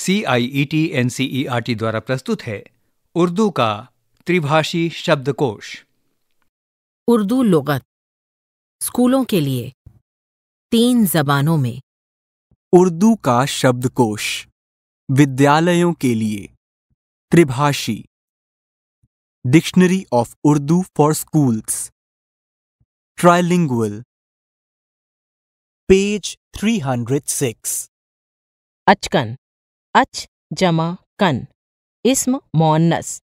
C I E T N C E R T द्वारा प्रस्तुत है उर्दू का त्रिभाषी शब्दकोश। उर्दू लुगत स्कूलों के लिए तीन जबानों में। उर्दू का शब्दकोश विद्यालयों के लिए त्रिभाषी। Dictionary of Urdu for schools. Trilingual. Page 306 अचकन। अच जमा कन, इस्म मोन्नस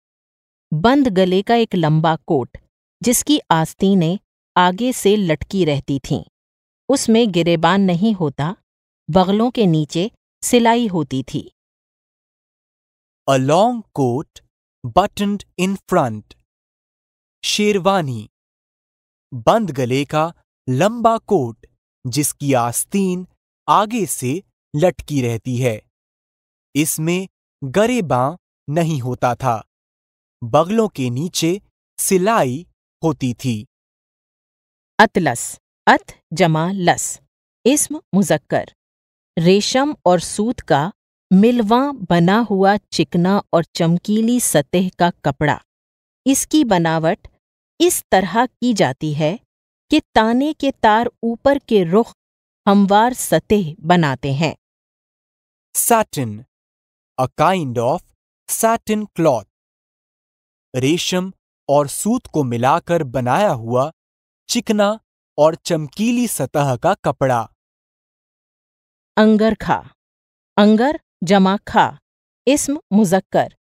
बंद गले का एक लंबा कोट, जिसकी आस्तीनें आगे से लटकी रहती थीं। उसमें गिरेबान नहीं होता, बगलों के नीचे सिलाई होती थी। A long coat buttoned in front sherwani बंद गले का लंबा कोट, जिसकी आस्तीन आगे से लटकी रहती है। इसमें गरेबां नहीं होता था। बगलों के नीचे सिलाई होती थी। अतलस अत जमा लस इस्म मुजक्कर। रेशम और सूत का मिलवा बना हुआ चिकना और चमकीली सतह का कपड़ा। इसकी बनावट इस तरह की जाती है कि ताने के तार ऊपर के रुख हमवार सतह बनाते हैं। Satin a kind of satin cloth. रेशम और सूत को मिलाकर बनाया हुआ चिकना और चमकीली सतह का कपड़ा। अंगर खा। अंगर जमा खा। इस्म मुजक्कर।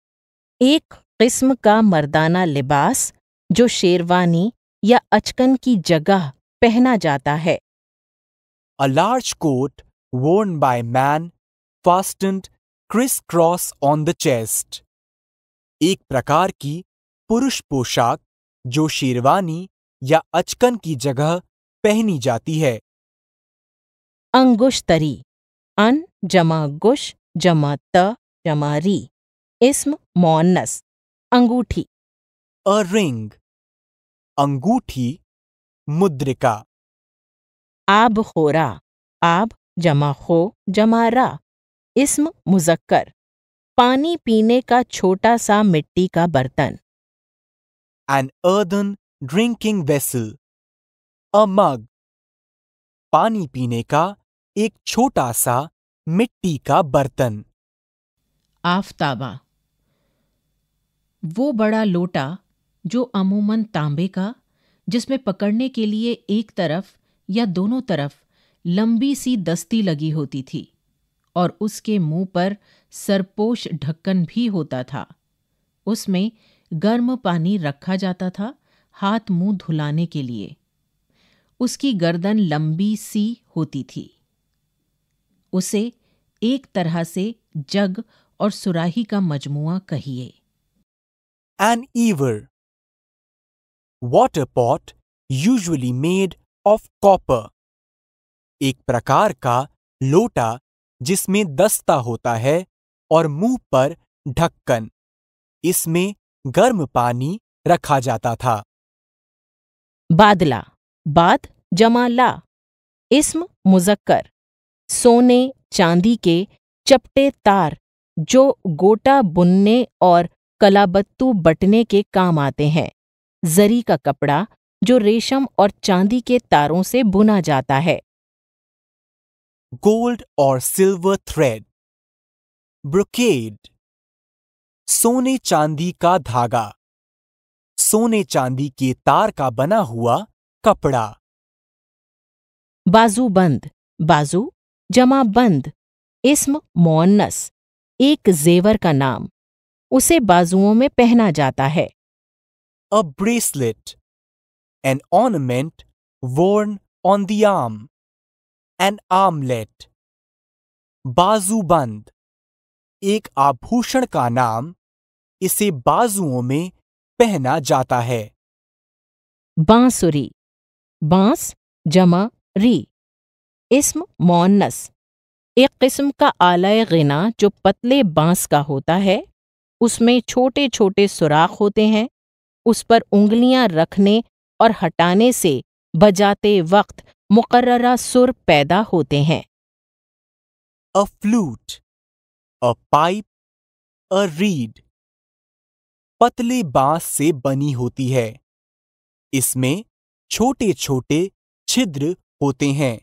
एक किस्म का मर्दाना लिबास जो शेरवानी या अचकन की जगह पहना जाता है। A large coat worn by man fastened crisscross on the chest. एक प्रकार की पुरुष पोशाक जो शेरवानी या अचकन की जगह पहनी जाती है। अंगुश्तरी अन जमा गुश जमा त जमा री। इसम मोन्नस अंगूठी। A ring. अंगूठी मुद्रिका। आब खोरा। आब जमा खो जमा रा। इस्म मुजक्कर पानी पीने का छोटा सा मिट्टी का बर्तन। An earthen drinking vessel a mug पानी पीने का एक छोटा सा मिट्टी का बर्तन। आफताबा। वो बड़ा लोटा जो अमूमन तांबे का जिसमें पकड़ने के लिए एक तरफ़ या दोनों तरफ़ लंबी सी दस्ती लगी होती थी। और उसके मुँह पर सरपोश ढक्कन भी होता था। उसमें गर्म पानी रखा जाता था हाथ मुँह धुलाने के लिए। उसकी गर्दन लंबी सी होती थी। उसे एक तरह से जग और सुराही का मजमुआ कहिए। An ewer. Water pot, usually made of copper. एक प्रकार का लोटा जिसमें दस्ता होता है और मुँह पर ढक्कन। इसमें गर्म पानी रखा जाता था। बादला बाद जमा ला, इसम मुजक्कर, सोने चांदी के चपटे तार जो गोटा बुनने और कलाबत्तू बटने के काम आते हैं। जरी का कपड़ा जो रेशम और चांदी के तारों से बुना जाता है। गोल्ड और सिल्वर थ्रेड ब्रोकेड सोने चांदी का धागा सोने चांदी के तार का बना हुआ कपड़ा। बाजू बंद बाजू जमा बंद इस्म मोन्नस एक जेवर का नाम उसे बाजुओं में पहना जाता है। A bracelet an ornament worn on the arm an armlet बाजूबंद एक आभूषण का नाम इसे बाजुओं में पहना जाता है। बांसुरी। बाँस जमा री। इस्म मोन्नस। एक किस्म का आलय गिना जो पतले बाँस का होता है, उसमें छोटे छोटे सुराख होते हैं, उस पर उंगलियाँ रखने और हटाने से बजाते वक्त मुकर्ररा सुर पैदा होते हैं। A flute a pipe a reed पतले बाँस से बनी होती है। इसमें छोटे छोटे छिद्र होते हैं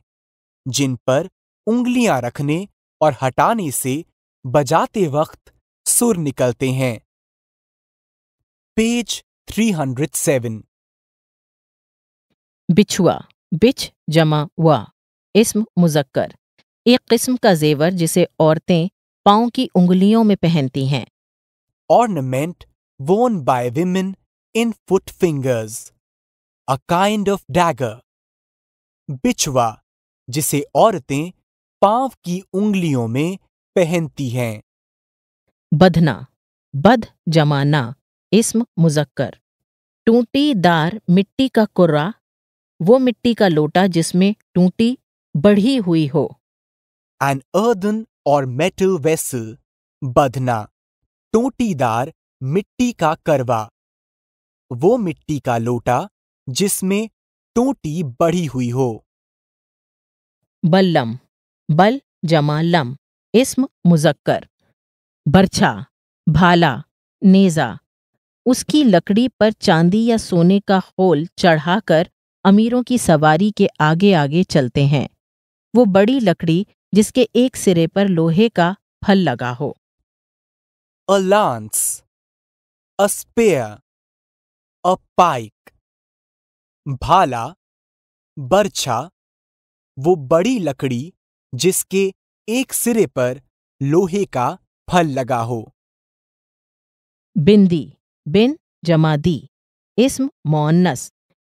जिन पर उंगलियाँ रखने और हटाने से बजाते वक्त सुर निकलते हैं। पेज 307 बिछुआ बिच जमा हुआ। इस्म मुजक्कर। एक किस्म का जेवर जिसे औरतें पाँव की उंगलियों में पहनती हैं। Ornament worn by women in foot fingers, a kind of dagger. बिछुआ जिसे औरतें पाँव की उंगलियों में पहनती हैं। बधना। बध जमाना। इस्म मुजक्कर। टूटी दार मिट्टी का कुर्रा। वो मिट्टी का लोटा जिसमें टूटी बढ़ी हुई हो। An earthen or metal vessel बधना टोटीदार मिट्टी का करवा। वो मिट्टी का लोटा जिसमें टोटी बढ़ी हुई हो। बल्लम बल जमा लम इस्म मुजक्कर। बरछा भाला नेजा उसकी लकड़ी पर चांदी या सोने का होल चढ़ाकर अमीरों की सवारी के आगे आगे चलते हैं। वो बड़ी लकड़ी जिसके एक सिरे पर लोहे का फल लगा हो। A lance, a spear, a pike. भाला बरछा वो बड़ी लकड़ी जिसके एक सिरे पर लोहे का फल लगा हो। बिंदी बिन जमादी इस्म मोन्नस।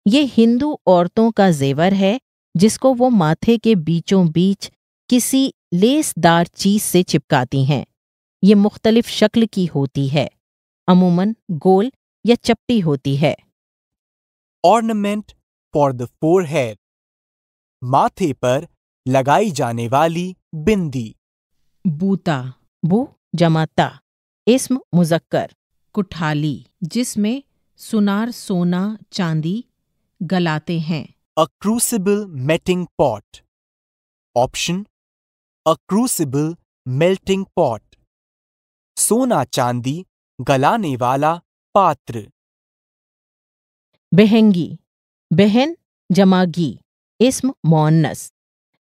ये हिंदू औरतों का जेवर है जिसको वो माथे के बीचों बीच किसी लेसदार चीज़ से चिपकाती हैं। ये मुख्तलिफ़ शक्ल की होती है अमूमन गोल या चपटी होती है। ornament for the forehead. माथे पर लगाई जाने वाली बिंदी। बूता बू जमाता इसम मुजक्कर। कुठाली जिसमें सुनार सोना चांदी गलाते हैं a crucible melting pot. Option a crucible melting pot. सोना चांदी गलाने वाला पात्र बहंगी बहन जमागी इस्म मोन्नस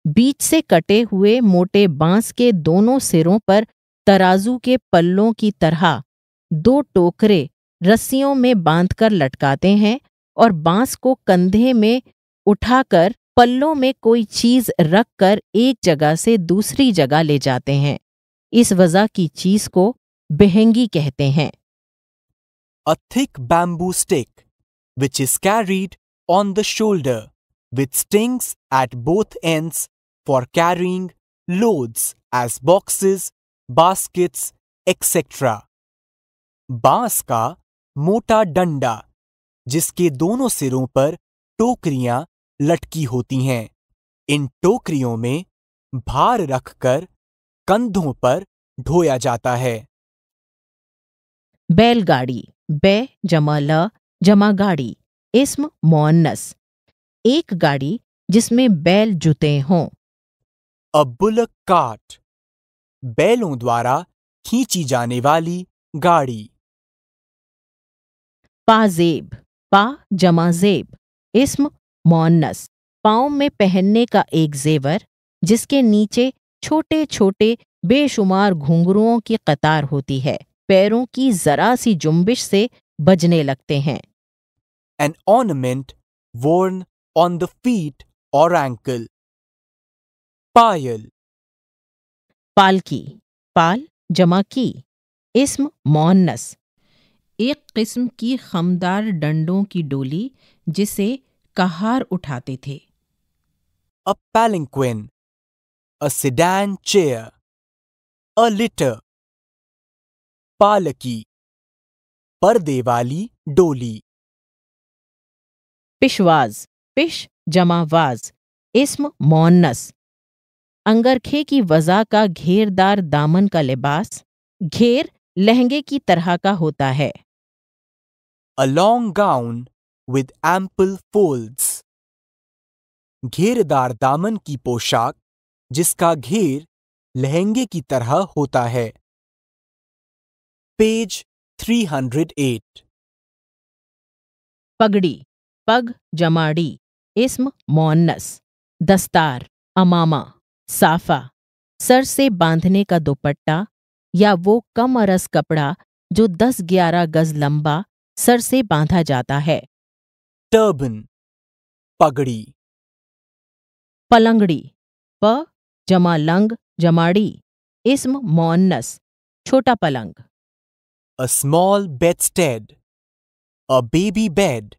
बीच से कटे हुए मोटे बाँस के दोनों सिरों पर तराजू के पल्लों की तरह दो टोकरे रस्सियों में बांधकर लटकाते हैं और बाँस को कंधे में उठाकर, पल्लों में कोई चीज़ रखकर एक जगह से दूसरी जगह ले जाते हैं। इस वजह की चीज़ को बेहंगी कहते हैं। A thick bamboo stick which is carried on the shoulder with stings at both ends for carrying loads as boxes baskets etcetera बाँस का मोटा डंडा जिसके दोनों सिरों पर टोकरियाँ लटकी होती हैं। इन टोकरियों में भार रखकर कंधों पर ढोया जाता है। बैलगाड़ी बै जमा ल जमा गाड़ी इस्म मोन्नस एक गाड़ी जिसमें बैल जुते हों। अ बुलक कार्ट बैलों द्वारा खींची जाने वाली गाड़ी। पाजेब पा जमा जेब इसम मोन्नस पाँव में पहनने का एक जेवर जिसके नीचे छोटे छोटे बेशुमार घुंघरुओं की कतार होती है पैरों की जरा सी जुम्बिश से बजने लगते हैं। An ornament worn on the feet or ankle. पायल। पालकी पाल जमा की इसम मोन्नस एक किस्म की खमदार डंडों की डोली जिसे कहार उठाते थे a palanquin, a sedan chair, a litter. पालकी पर्दे वाली डोली पिशवाज पिश जमावाज इस्म मोन्नस अंगरखे की वजह का घेरदार दामन का लिबास घेर लहंगे की तरह का होता है a long gown with ample folds. घेरदार दामन की पोशाक, जिसका घेर लहंगे की तरह होता है पेज 308 पगड़ी, पग जमाड़ी, इस्म मोन्नस दस्तार, अमामा, साफा, सर से बांधने का दुपट्टा या वो कम अरस कपड़ा जो 10-11 गज लंबा सर से बांधा जाता है। टर्बन। पगड़ी। पलंगड़ी। प जमा लंग जमाड़ी। इस्म मोन्नस छोटा पलंग। A small bedstead a baby bed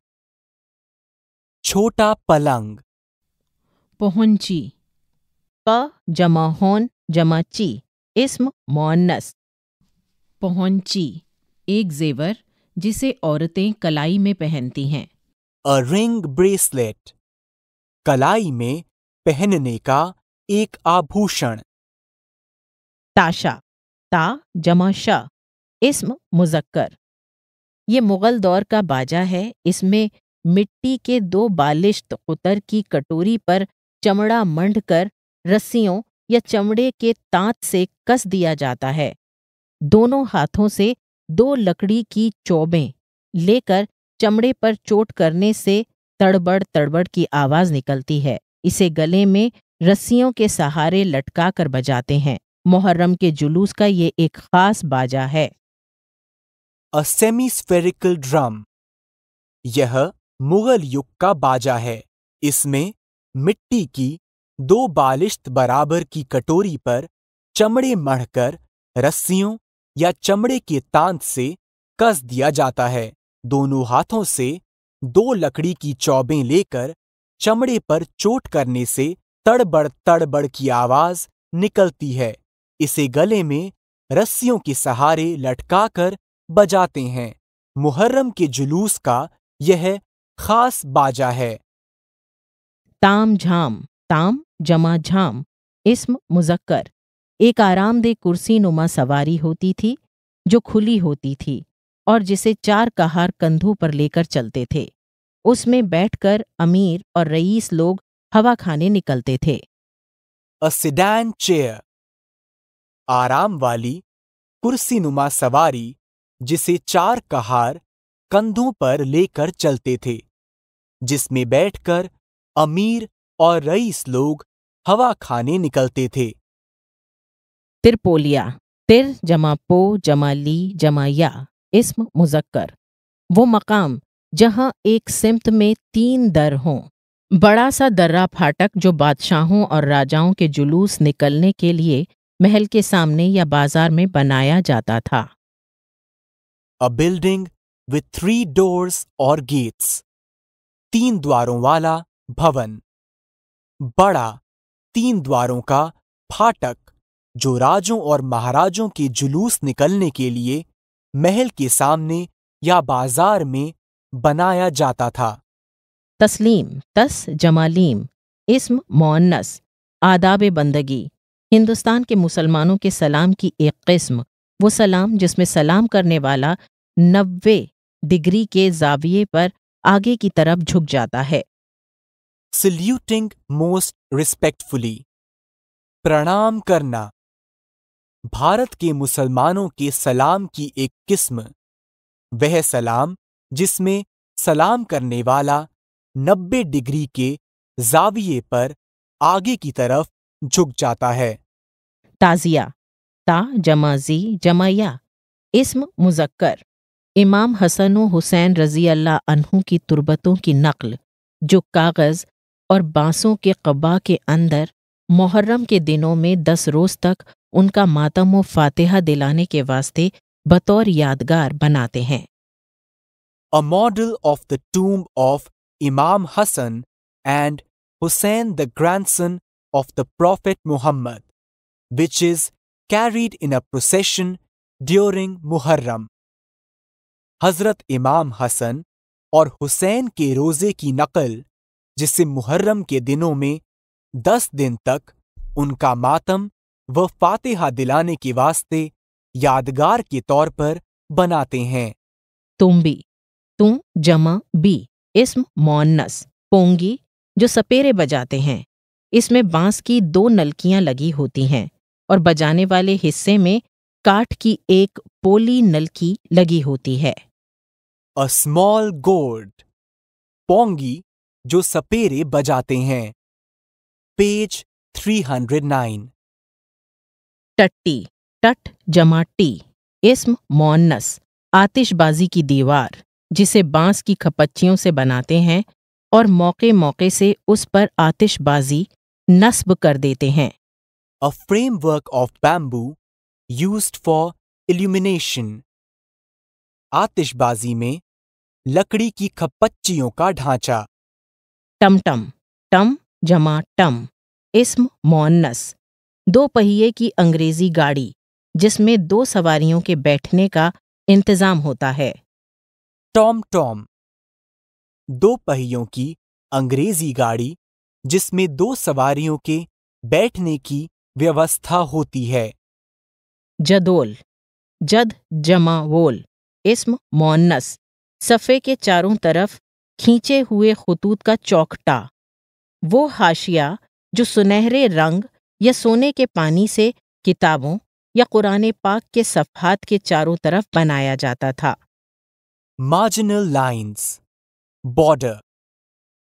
छोटा पलंग। पहुँची। प जमा होन जमा ची। इस्म मोन्नस पहुँची। एक जेवर। जिसे औरतें कलाई में पहनती हैं। A ring bracelet. कलाई में पहनने का एक आभूषण। ताशा ता जमा शा इस्म मुजक्कर। ये मुगल दौर का बाजा है। इसमें मिट्टी के दो बालिश्त कुतर की कटोरी पर चमड़ा मंड कर रस्सियों या चमड़े के तांत से कस दिया जाता है। दोनों हाथों से दो लकड़ी की चौबें लेकर चमड़े पर चोट करने से तड़बड़ तड़बड़ की आवाज़ निकलती है। इसे गले में रस्सियों के सहारे लटका कर बजाते हैं। मुहर्रम के जुलूस का ये एक खास बाजा है। A semi-spherical ड्रम यह मुगल युग का बाजा है। इसमें मिट्टी की दो बालिश्त बराबर की कटोरी पर चमड़े मढ़कर रस्सियों या चमड़े के तांत से कस दिया जाता है। दोनों हाथों से दो लकड़ी की चौबें लेकर चमड़े पर चोट करने से तड़बड़ तड़बड़ की आवाज़ निकलती है। इसे गले में रस्सियों के सहारे लटकाकर बजाते हैं। मुहर्रम के जुलूस का यह खास बाजा है। ताम झाम, ताम जमा झाम, इस्म मुजक्कर। एक आरामदेह कुर्सी नुमा सवारी होती थी, जो खुली होती थी और जिसे चार कहार कंधों पर लेकर चलते थे। उसमें बैठकर अमीर और रईस लोग हवा खाने निकलते थे। अ चेयर आराम वाली कुर्सी नुमा सवारी, जिसे चार कहार कंधों पर लेकर चलते थे, जिसमें बैठकर अमीर और रईस लोग हवा खाने निकलते थे। तिरपोलिया तिर जमा पो, जमा ली, जमा या, इस्म मुजक्कर। वो मकाम जहाँ एक सिमत में तीन दर हों, बड़ा सा दर्रा फाटक जो बादशाहों और राजाओं के जुलूस निकलने के लिए महल के सामने या बाज़ार में बनाया जाता था। A building with three doors और गेट्स तीन द्वारों वाला भवन, बड़ा, तीन द्वारों का फाटक। जो राजों और महाराजों के जुलूस निकलने के लिए महल के सामने या बाज़ार में बनाया जाता था। तस्लीम तस जमालीम इस्म मोन्नस आदाब बंदगी हिंदुस्तान के मुसलमानों के सलाम की एक किस्म वो सलाम जिसमें सलाम करने वाला नब्बे डिग्री के जाविये पर आगे की तरफ़ झुक जाता है। सल्यूटिंग मोस्ट रिस्पेक्टफुली प्रणाम करना। भारत के मुसलमानों के सलाम की एक किस्म। वह सलाम, जिसमें सलाम करने वाला नब्बे डिग्री के जाविये पर आगे की तरफ़ झुक जाता है। ताजिया, ता जमाजी जमाया, इस्म, मुजक्कर। इमाम हसन हुसैन रज़ी अल्लाह अनहु की तुरबतों की नकल, जो कागज़ और बांसों के कब्बा के अंदर मुहर्रम के दिनों में दस रोज तक उनका मातम व फातिहा दिलाने के वास्ते बतौर यादगार बनाते हैं। A model of the tomb of imam Hasan and Husain the grandson of the prophet Muhammad which is carried in a procession during Muharram हज़रत इमाम हसन और हुसैन के रोज़े की नकल, जिसे मुहर्रम के दिनों में दस दिन तक उनका मातम व फातिहा दिलाने के वास्ते यादगार के तौर पर बनाते हैं। तुम भी तुम जमा बी इस्म मोन्नस पोंगी जो सपेरे बजाते हैं। इसमें बाँस की दो नलकियाँ लगी होती हैं और बजाने वाले हिस्से में काठ की एक पोली नलकी लगी होती है। अ स्मॉल गोड पोंगी जो सपेरे बजाते हैं। पेज 309 टट्टी टट जमा टी इसम मोन्नस आतिशबाजी की दीवार जिसे बाँस की खपच्चियों से बनाते हैं और मौके मौके से उस पर आतिशबाजी नस्ब कर देते हैं a framework of bamboo use for illumination. आतिशबाजी में लकड़ी की खपच्चियों का ढांचा टमटम टम जमा टम इसम मोन्नस दो पहिए की अंग्रेज़ी गाड़ी जिसमें दो सवारियों के बैठने का इंतज़ाम होता है। Tom tom. दो पहियों की अंग्रेज़ी गाड़ी जिसमें दो सवारियों के बैठने की व्यवस्था होती है। जदोल। जद जमा वोल। इस्म मोन्नस। सफ़े के चारों तरफ़ खींचे हुए खतूत का चौकटा। वो हाशिया जो सुनहरे रंग या सोने के पानी से किताबों या कुरान पाक के सफ़हात के चारों तरफ़ बनाया जाता था। मार्जिनल लाइंस बॉर्डर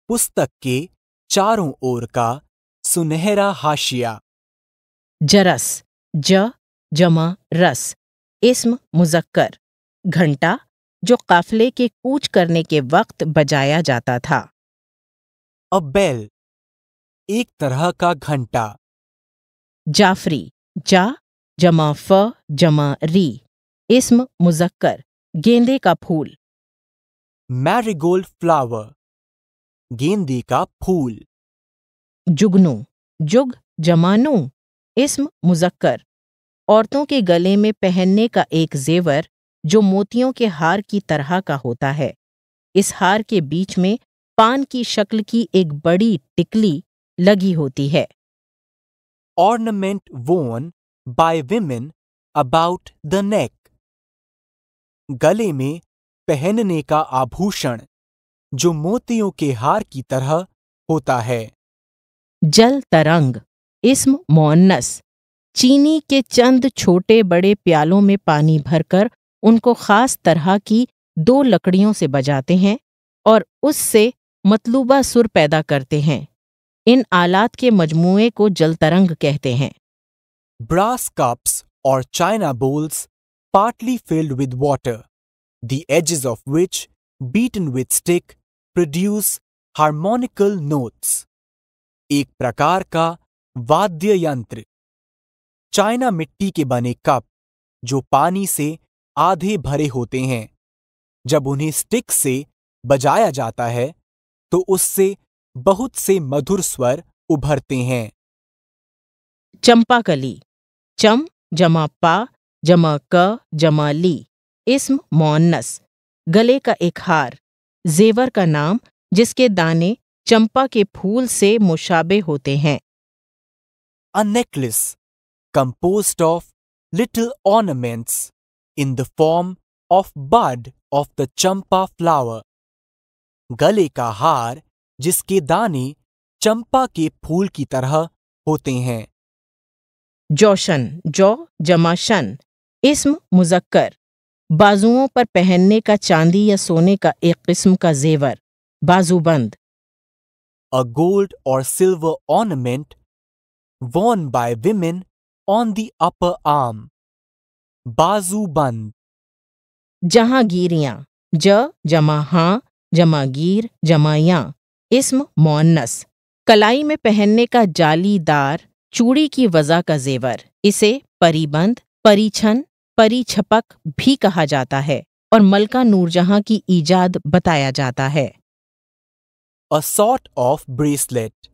पुस्तक के चारों ओर का सुनहरा हाशिया। जरस. ज जमा रस. इस्म मुजक्कर. घंटा जो काफले के कूच करने के वक्त बजाया जाता था। अ बेल एक तरह का घंटा। जाफरी जा जमा फ जमा री। इस्म मुजक्कर गेंदे का फूल। मैरीगोल्ड फ्लावर गेंदे का फूल। जुगनू जुग जमानू। इस्म मुजक्कर औरतों के गले में पहनने का एक जेवर जो मोतियों के हार की तरह का होता है। इस हार के बीच में पान की शक्ल की एक बड़ी टिकली लगी होती है। Ornament worn by women about the neck. गले में पहनने का आभूषण, जो मोतियों के हार की तरह होता है। जल तरंग, इस्म मोन्नस चीनी के चंद छोटे बड़े प्यालों में पानी भरकर उनको खास तरह की दो लकड़ियों से बजाते हैं और उससे मतलूबा सुर पैदा करते हैं। इन आलात के मजमूए को जलतरंग कहते हैं। ब्रास कप्स और china bowls partly filled with water the edges of which beaten with stick produce harmonical notes एक प्रकार का वाद्य यंत्र। चाइना मिट्टी के बने कप, जो पानी से आधे भरे होते हैं, जब उन्हें स्टिक से बजाया जाता है तो उससे बहुत से मधुर स्वर उभरते हैं। चंपाकली चम जमा पा जमा क जमा ली इस्म मोन्नस गले का एक हार जेवर का नाम जिसके दाने चंपा के फूल से मुशाबे होते हैं। A necklace composed of little ornaments in the form of bud of the champa flower गले का हार जिसके दाने चंपा के फूल की तरह होते हैं। जौशन जौ जमाशन इस्म मुजक्कर बाजुओं पर पहनने का चांदी या सोने का एक किस्म का जेवर बाजूबंद। अ गोल्ड और silver ornament worn by women on the upper arm. बाजूबंद। जहाँ गिरियाँ ज जमा हाँ जमा गिर जमाया। इस्म मोन्नस कलाई में पहनने का जालीदार चूड़ी की वजह का जेवर। इसे परिबंद परिछन परिछपक भी कहा जाता है और मलका नूरजहां की ईजाद बताया जाता है। A sort of bracelet.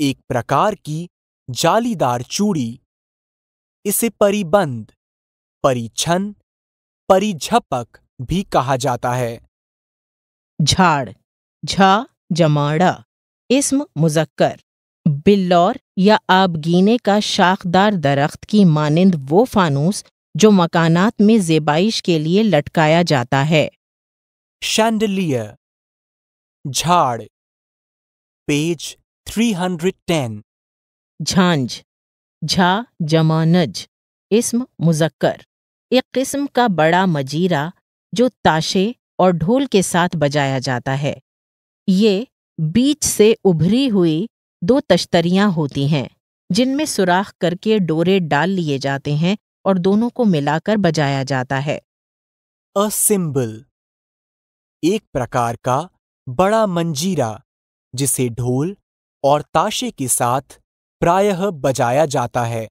एक प्रकार की जालीदार चूड़ी। इसे परिबंद परिछन परिझपक भी कहा जाता है। झाड़ झा जमाड़ा। इस्म मुजक्कर। बिल्लौर या आबगीने का शाखदार दरख्त की मानंद वो फानूस जो मकानात में जेबाइश के लिए लटकाया जाता है। Chandelier झाड़। पेज 310 झांझ। झा जमानज। इसम मुजक्कर। एक किस्म का बड़ा मजीरा जो ताशे और ढोल के साथ बजाया जाता है। ये बीच से उभरी हुई दो तश्तरियाँ होती हैं, जिनमें सुराख करके डोरे डाल लिए जाते हैं और दोनों को मिलाकर बजाया जाता है। अ सिंबल एक प्रकार का बड़ा मंजीरा, जिसे ढोल और ताशे के साथ प्रायः बजाया जाता है।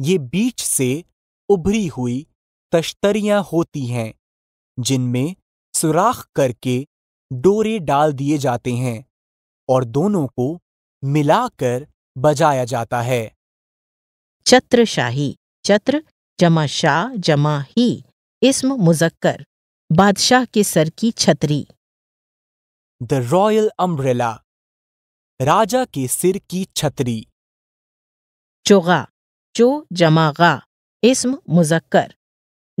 ये बीच से उभरी हुई तश्तरियाँ होती हैं, जिनमें सुराख करके डोरे डाल दिए जाते हैं और दोनों को मिलाकर बजाया जाता है। छत्रशाही चत्र जमा शाह जमा ही इस्म मुजक्कर बादशाह के सर की छतरी। द रॉयल अम्ब्रेला राजा के सिर की छतरी। चोगा चो जमा गा इस्म मुजक्कर।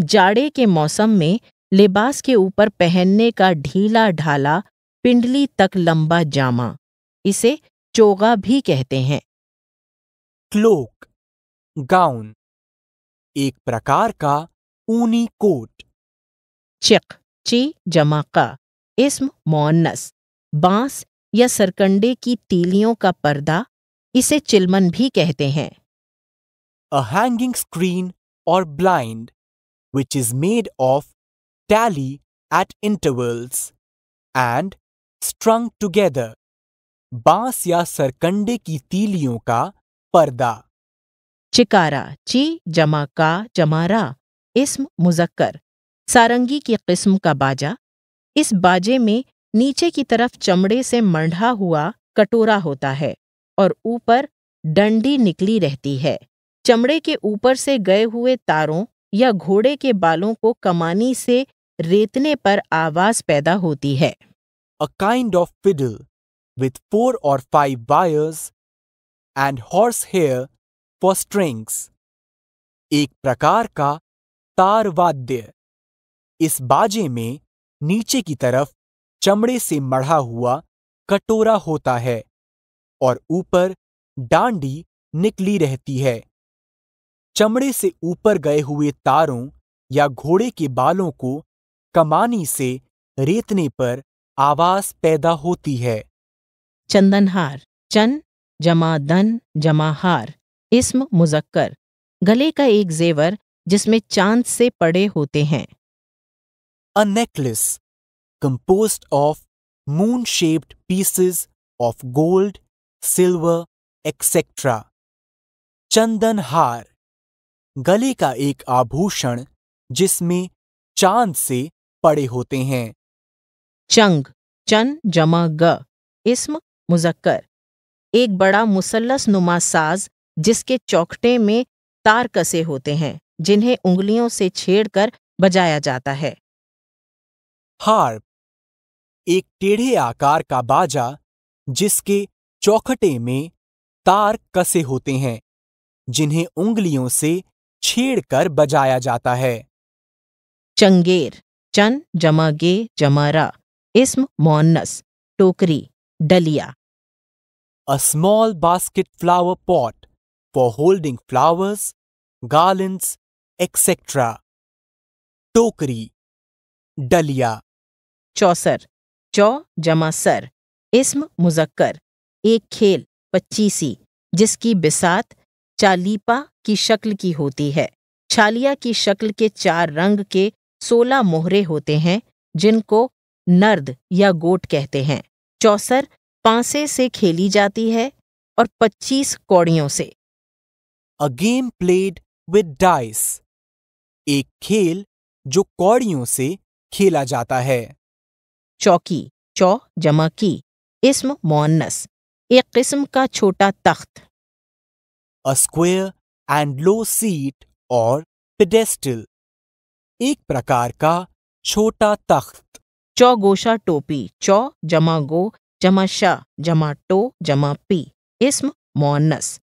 जाड़े के मौसम में लिबास के ऊपर पहनने का ढीला ढाला पिंडली तक लंबा जामा इसे चोगा भी कहते हैं। क्लोक गाउन एक प्रकार का ऊनी कोट। चिक ची जमा का इस्म मोन्नस बाँस या सरकंडे की तीलियों का पर्दा इसे चिलमन भी कहते हैं। अ हैंगिंग स्क्रीन और blind which is made of tally at intervals and strung together. बाँस या सरकंडे की तीलियों का पर्दा चिकारा ची जमा का जमारा इस्म मुजक्कर सारंगी की किस्म का बाजा इस बाजे में नीचे की तरफ़ चमड़े से मंढा हुआ कटोरा होता है और ऊपर डंडी निकली रहती है चमड़े के ऊपर से गए हुए तारों या घोड़े के बालों को कमानी से रेतने पर आवाज़ पैदा होती है। A kind of fiddle with four or five wires and horsehair for strings. एक प्रकार का तार वाद्य। इस बाजे में नीचे की तरफ़ चमड़े से मढ़ा हुआ कटोरा होता है और ऊपर डांडी निकली रहती है। चमड़े से ऊपर गए हुए तारों या घोड़े के बालों को कमानी से रेतने पर आवाज़ पैदा होती है चंदनहार चन जमा दन जमा हार इस्म मुजक्कर गले का एक जेवर जिसमें चाँद से पड़े होते हैं a necklace composed of moon shaped pieces of gold, silver, etc. चंदन हार गले का एक आभूषण जिसमें चाँद से पड़े होते हैं। चंग चन जमा ग इस्म मुजक्कर। एक बड़ा मुसलस नुमा साज जिसके चौकटे में तार कसे होते हैं जिन्हें उंगलियों से छेड़कर बजाया जाता है। हार्प एक टेढ़े आकार का बाजा जिसके चौखटे में तार कसे होते हैं जिन्हें उंगलियों से छेड़कर बजाया जाता है। चंगेर चन जमा गे जमारा इस्म मोन्नस। टोकरी डलिया। A small basket flower pot for holding flowers, garlands, etc. टोकरी डलिया। चौसर चौ जमा सर। इस्म मुजक्कर। एक खेल पच्चीसी जिसकी बिसात चालीपा की शक्ल की होती है। छालिया की शक्ल के चार रंग के सोलह मोहरे होते हैं जिनको नर्द या गोट कहते हैं। चौसर पांसे से खेली जाती है और पच्चीस कौड़ियों से। A game played with dice एक खेल जो कौड़ियों से खेला जाता है। चौकी चौ जमा की। इस्म मोन्नस एक किस्म का छोटा तख्त। A square and low seat और pedestal. एक प्रकार का छोटा तख्त। चौगोशा टोपी चौ जमा गो जमा शाह जमा टो जमा पी। इस्म मोन्नस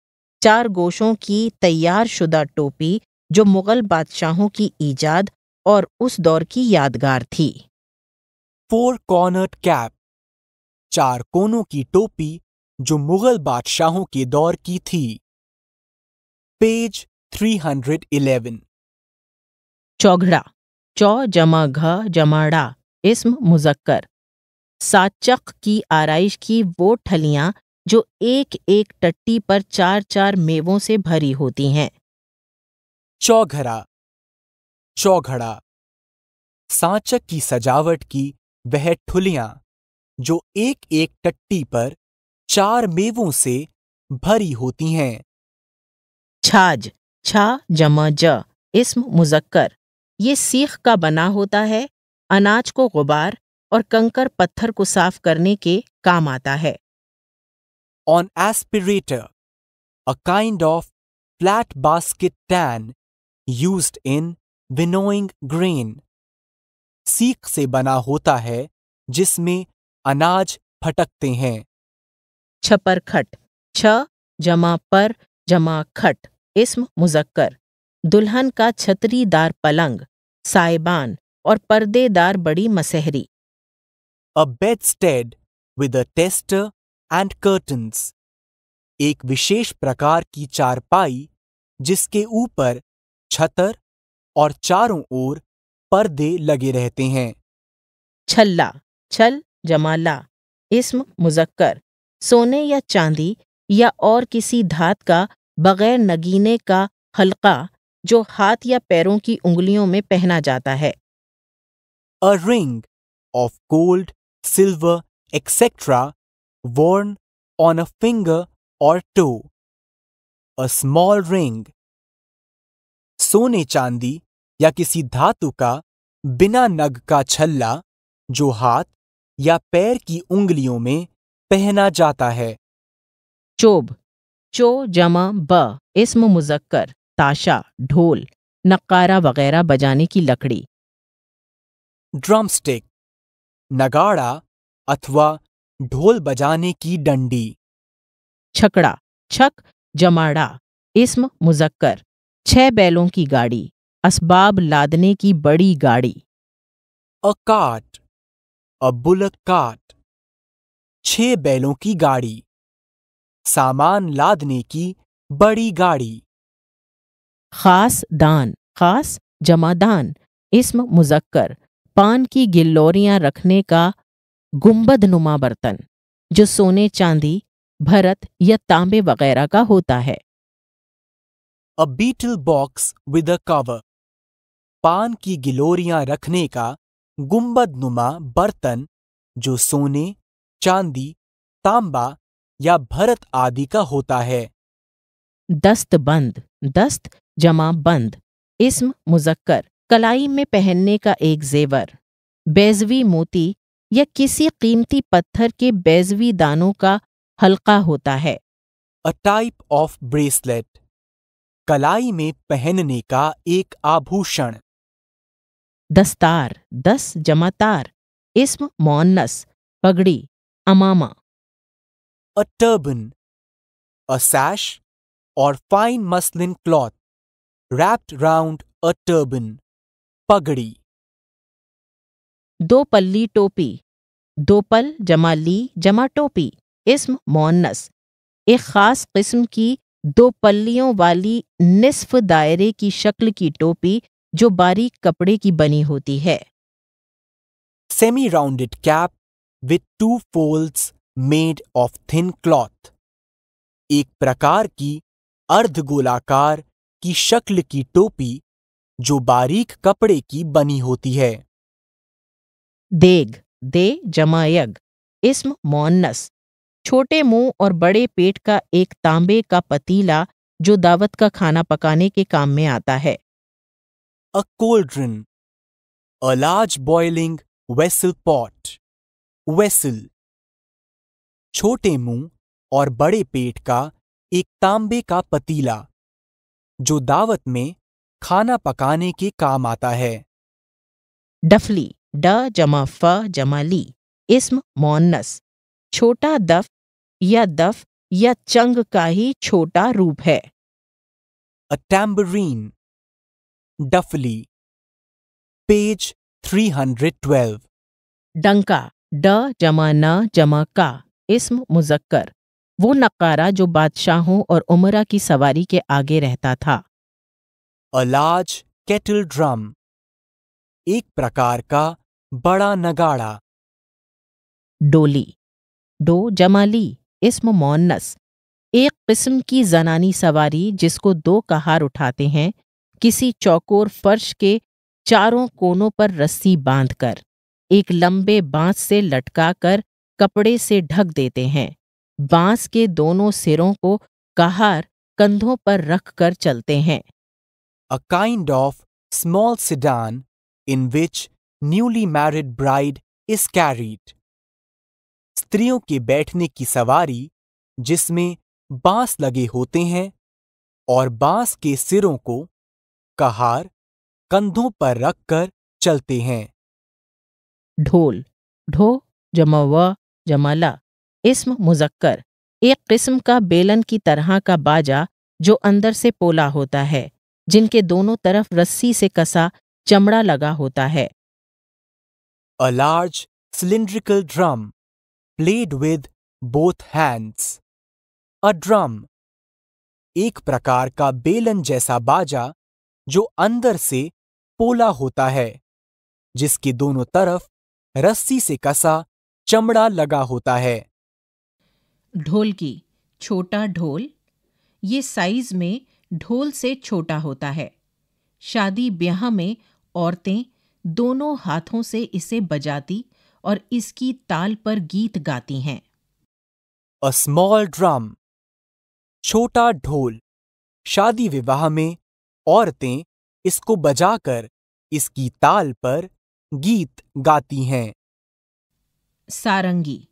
चार गोशों की तैयार शुदा टोपी जो मुगल बादशाहों की ईजाद और उस दौर की यादगार थी। फोर कॉर्नर्ड कैप चार कोनों की टोपी जो मुगल बादशाहों के दौर की थी। Page 311. चौघड़ा चौ जमा घ जमाड़ा इस्म मुजक्कर। साचक की आरइश की वो ठलियाँ जो एक एक टट्टी पर चार चार मेवों से भरी होती हैं। चौघरा चौघड़ा। सांचक की सजावट की वह ठुलियाँ जो एक एक टट्टी पर चार मेवों से भरी होती हैं। छाज छा जमा ज इस्म मुजक्कर। ये सीख का बना होता है अनाज को गुबार और कंकर पत्थर को साफ़ करने के काम आता है। On aspirator, a kind of flat basket tan used in winnowing grain. सीख से बना होता है जिसमें अनाज फटकते हैं। छपर खट छ जमा पर जमा खट इस्म मुजक्कर। दुल्हन का छतरीदार पलंग साइबान और पर्देदार बड़ी मसहरी a bedstead with a tester and curtains. एक विशेष प्रकार की चारपाई जिसके ऊपर छतर और चारों ओर पर्दे लगे रहते हैं छल्ला छल जमाला इस्म मुजक्कर सोने या चांदी या और किसी धात का बगैर नगीने का हल्का जो हाथ या पैरों की उंगलियों में पहना जाता है। A ring of gold silver etcetera worn on a finger or toe. A small ring. सोने चांदी या किसी धातु का बिना नग का छल्ला जो हाथ या पैर की उंगलियों में पहना जाता है। चोब। चो जमा ब। इसम मुजक्कर। ताशा ढोल नक्कारा वगैरह बजाने की लकड़ी। ड्रमस्टिक नगाड़ा अथवा ढोल बजाने की डंडी। छकड़ा छक जमाड़ा इस्म मुजक्कर छह बैलों की गाड़ी असबाब लादने की बड़ी गाड़ी। A cart a bullock cart छह बैलों की गाड़ी सामान लादने की बड़ी गाड़ी। खास दान खास जमादान इस्म मुजक्कर पान की गिल्लोरियाँ रखने का गुंबद नुमा बर्तन जो सोने चांदी भरत या तांबे वगैरह का होता है। A betel box with a cover पान की गिलोरियाँ रखने का गुंबद नुमा बर्तन जो सोने चांदी तांबा या भरत आदि का होता है। दस्त बंद दस्त जमा बंद। इस्म मुजक्कर कलाई में पहनने का एक जेवर। बैजवी मोती या किसी कीमती पत्थर के बैजवी दानों का हल्का होता है। अ टाइप ऑफ़ ब्रेसलेट कलाई में पहनने का एक आभूषण। दस्तार दस जमातार इस्म मोन्नस पगड़ी अमामा। A turban a sash or fine muslin cloth. Wrapped round a turban, pagadi, दो पल्ली टोपी दो पल जमा ली जमा टोपी। इस्म मोन्नस एक खास किस्म की दो पल्लियों वाली निस्फ दायरे की शक्ल की टोपी जो बारीक कपड़े की बनी होती है। Semi rounded cap with two folds made of thin cloth एक प्रकार की अर्धगोलाकार की शक्ल की टोपी जो बारीक कपड़े की बनी होती है। देग दे जमायग इस्म मोन्नस छोटे मुँह और बड़े पेट का एक तांबे का पतीला जो दावत का खाना पकाने के काम में आता है। A cauldron, a large boiling vessel pot vessel, छोटे मुँह और बड़े पेट का एक तांबे का पतीला। जो दावत में खाना पकाने के काम आता है। डफली ड जमा फ जमा ली इस्म मोन्नस छोटा दफ या दफ या चंग का ही छोटा रूप है। A tambourine, duffly, page 312. डंका ड जमा न जमा का इस्म मुजक्कर। वो नक्कारा जो बादशाहों और उमरा की सवारी के आगे रहता था। large kettle drum. एक प्रकार का बड़ा नगाड़ा। डोली। डो जमाली इसम मोन्नस। एक किस्म की जनानी सवारी जिसको दो कहार उठाते हैं किसी चौकोर फर्श के चारों कोनों पर रस्सी बांधकर एक लंबे बाँस से लटकाकर कपड़े से ढक देते हैं। बाँस के दोनों सिरों को कहार कंधों पर रखकर चलते हैं। A kind of small sedan in which newly married bride is carried. स्त्रियों के बैठने की सवारी जिसमें बाँस लगे होते हैं और बाँस के सिरों को कहार कंधों पर रखकर चलते हैं। ढोल ढो जमा व जमाला। इस्म मुजक्कर, एक किस्म का बेलन की तरह का बाजा जो अंदर से पोला होता है, जिनके दोनों तरफ़ रस्सी से कसा चमड़ा लगा होता है a large, cylindrical drum played with both hands. A drum, एक प्रकार का बेलन जैसा बाजा जो अंदर से पोला होता है, जिसके दोनों तरफ़ रस्सी से कसा चमड़ा लगा होता है ढोलकी छोटा ढोल। ये साइज़ में ढोल से छोटा होता है। शादी ब्याह में औरतें दोनों हाथों से इसे बजाती और इसकी ताल पर गीत गाती हैं। अ स्मॉल ड्रम छोटा ढोल। शादी विवाह में औरतें इसको बजाकर इसकी ताल पर गीत गाती हैं। सारंगी।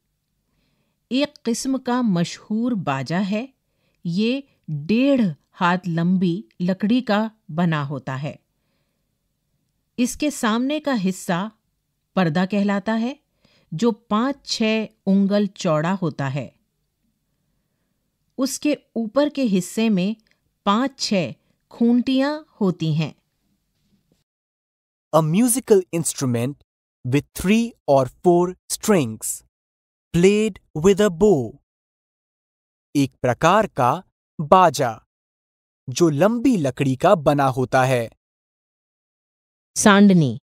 एक किस्म का मशहूर बाजा है। ये डेढ़ हाथ लंबी लकड़ी का बना होता है। इसके सामने का हिस्सा पर्दा कहलाता है, जो पाँच छह उंगल चौड़ा होता है। उसके ऊपर के हिस्से में पाँच छह खूंटियाँ होती हैं। A musical instrument with three और four strings. Played with a bow एक प्रकार का बाजा जो लंबी लकड़ी का बना होता है। सांडनी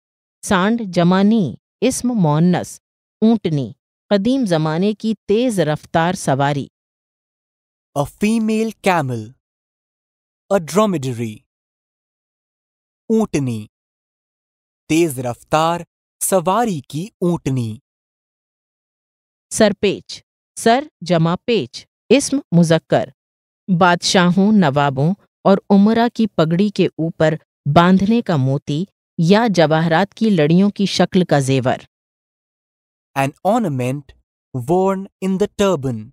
सांड जमानी इस्म मोन्नस ऊंटनी कदीम जमाने की तेज रफ्तार सवारी। A female camel a dromedary. ऊंटनी तेज रफ्तार सवारी की ऊंटनी। सरपेच सर जमा पेच इस्म मुजक्कर। बादशाहों नवाबों और उमरा की पगड़ी के ऊपर बांधने का मोती या जवाहरात की लड़ियों की शक्ल का जेवर। An ornament worn in the turban.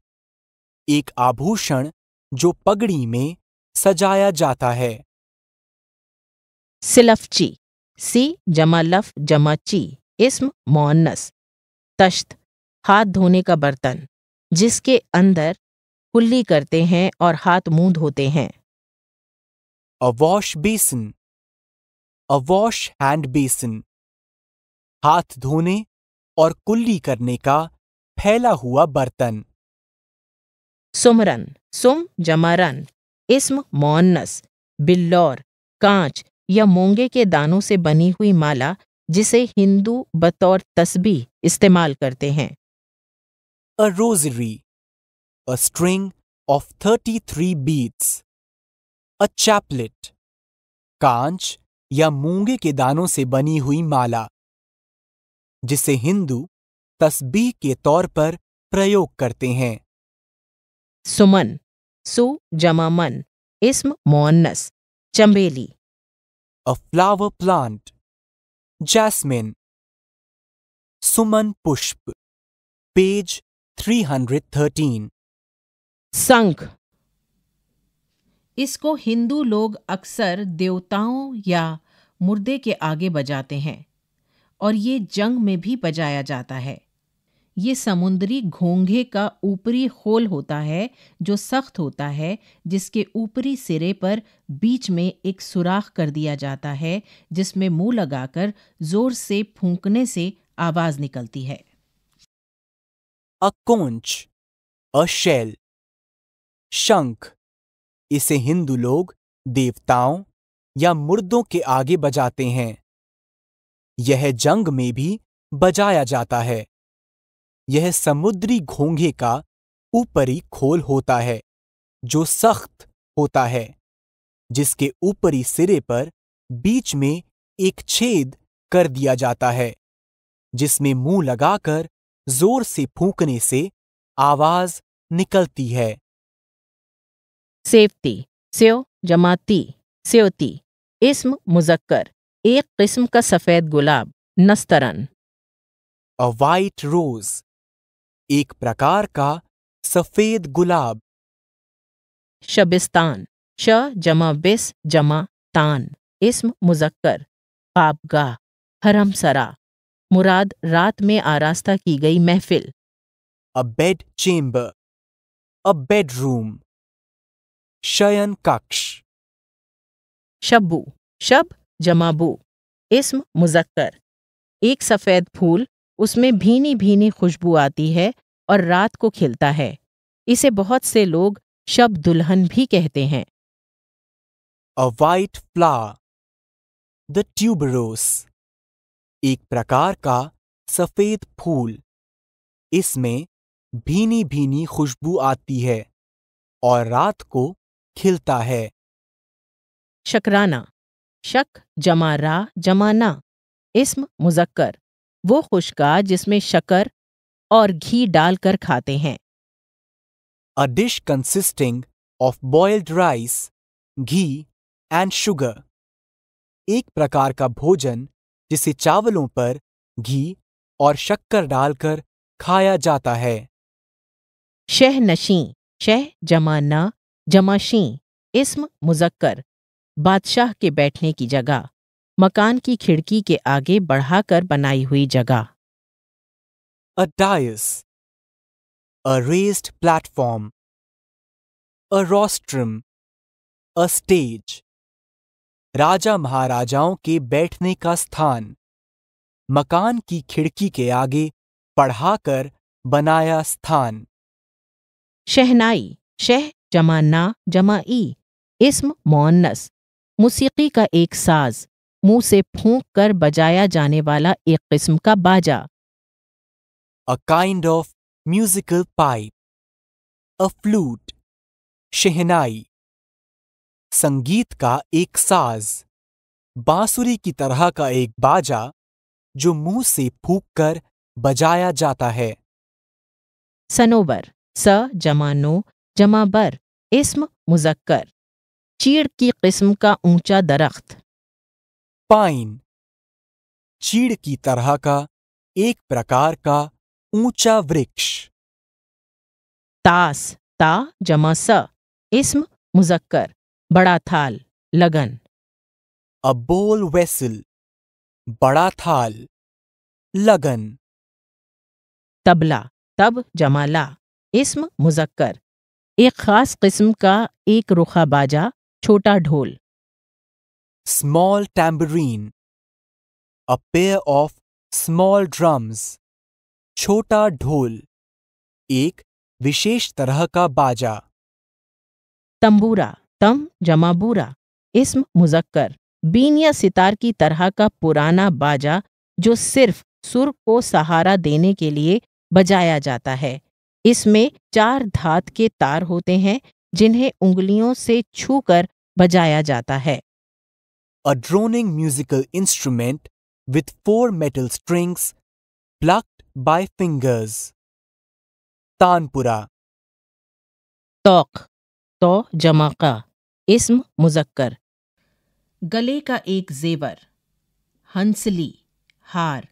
एक आभूषण जो पगड़ी में सजाया जाता है। सिलफची सी जमा लफ जमा ची इस्म मोन्नस तश्त हाथ धोने का बर्तन जिसके अंदर कुल्ली करते हैं और हाथ मुँह धोते हैं। A wash basin. A wash hand basin. हाथ धोने और कुल्ली करने का फैला हुआ बर्तन। सुमरन सुम जमारन इस्म मोन्नस बिल्लौर कांच या मोंगे के दानों से बनी हुई माला जिसे हिंदू बतौर तस्बी इस्तेमाल करते हैं। A rosary a string of 33 beads a chaplet कांच या मूँगे के दानों से बनी हुई माला जिसे हिंदू तस्बीह के तौर पर प्रयोग करते हैं। सुमन सु जमामन इस्म मोन्नस चंबेली a flower plant jasmine सुमन पुष्प पेज 313 संख इसको हिंदू लोग अक्सर देवताओं या मुर्दे के आगे बजाते हैं और ये जंग में भी बजाया जाता है। ये समुद्री घोंघे का ऊपरी खोल होता है जो सख्त होता है जिसके ऊपरी सिरे पर बीच में एक सुराख कर दिया जाता है जिसमें मुँह लगाकर ज़ोर से फूंकने से आवाज़ निकलती है। A conch, a shell. शंख इसे हिंदू लोग देवताओं या मुर्दों के आगे बजाते हैं। यह जंग में भी बजाया जाता है। यह समुद्री घोंघे का ऊपरी खोल होता है, जो सख्त होता है, जिसके ऊपरी सिरे पर बीच में एक छेद कर दिया जाता है, जिसमें मुँह लगाकर ज़ोर से फूंकने से आवाज़ निकलती है। सेवती स्यो जमाती स्योती इस्म मुजक्कर एक किस्म का सफ़ेद गुलाब नस्तरन। अ वाइट रोज एक प्रकार का सफ़ेद गुलाब। शबिस्तान श जमा बिस जमा तान इस्म मुजक्कर ख्वाबगाह हरमसरा। मुराद रात में आरास्ता की गई महफिल। A bed chamber a bedroom शयन कक्ष। शब्बू शब जमाबू इस्म मुजक्कर। एक सफ़ेद फूल उसमें भीनी भीनी खुशबू आती है और रात को खिलता है। इसे बहुत से लोग शब दुल्हन भी कहते हैं। A white flower the tuberose एक प्रकार का सफ़ेद फूल। इसमें भीनी भीनी खुशबू आती है और रात को खिलता है। शकराना। शक जमा रा जमाना इस्म मुजक्कर। वो खुशका जिसमें शकर और घी डालकर खाते हैं। A dish consisting of boiled rice ghee and sugar एक प्रकार का भोजन जिसे चावलों पर घी और शक्कर डालकर खाया जाता है। शह नशी शह जमा न जमाशी इस्म मुजक्कर बादशाह के बैठने की जगह मकान की खिड़की के आगे बढ़ाकर बनाई हुई जगह। A dais a raised platform a rostrum a stage राजा महाराजाओं के बैठने का स्थान। मकान की खिड़की के आगे पढ़ाकर बनाया स्थान। शहनाई शह जमा ना जमा ई इस्म मोन्नस मूसीकी का एक साज मुँह से फूंक कर बजाया जाने वाला एक किस्म का बाजा। A kind of musical pipe a flute shehnai. संगीत का एक साज। बांसुरी की तरह का एक बाजा जो मुँह से फूक कर बजाया जाता है। सनोबर स जमा नो जमा बर इस्म मुजक्कर। चीड़ की किस्म का ऊँचा दरख्त। पाइन। चीड़ की तरह का एक प्रकार का ऊँचा वृक्ष। तास ता जमा स इस्म मुजक्कर। बड़ा थाल लगन। अ बोल वेसल बड़ा थाल लगन। तबला तब जमाला इस्म मुजक्कर। एक खास किस्म का एक रुखा बाजा छोटा ढोल। Small tambourine a pair of small drums छोटा ढोल एक विशेष तरह का बाजा। तंबूरा तम जमाबूरा इस्म मुजक्कर। बीन या सितार की तरह का पुराना बाजा जो सिर्फ़ सुर को सहारा देने के लिए बजाया जाता है। इसमें चार धात के तार होते हैं जिन्हें उंगलियों से छूकर बजाया जाता है। A droning musical instrument with four metal strings plucked by fingers. Tanpura. तौक। तो जमाका इस्म मुजक्कर। गले का एक जेवर हंसली हार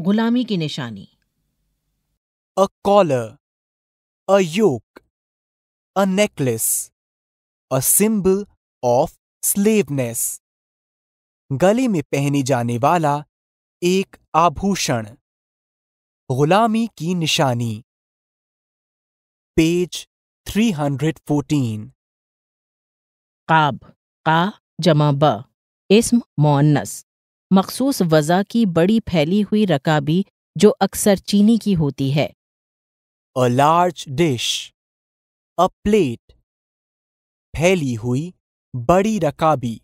गुलामी की निशानी। A collar a yoke, a necklace, a symbol of slaveness. गले में पहने जाने वाला एक आभूषण गुलामी की निशानी। पेज 314 काब का जमा ब इस्म मोन्नस मखसूस वज़ा की बड़ी फैली हुई रकाबी जो अक्सर चीनी की होती है। A large dish a plate फैली हुई बड़ी रकाबी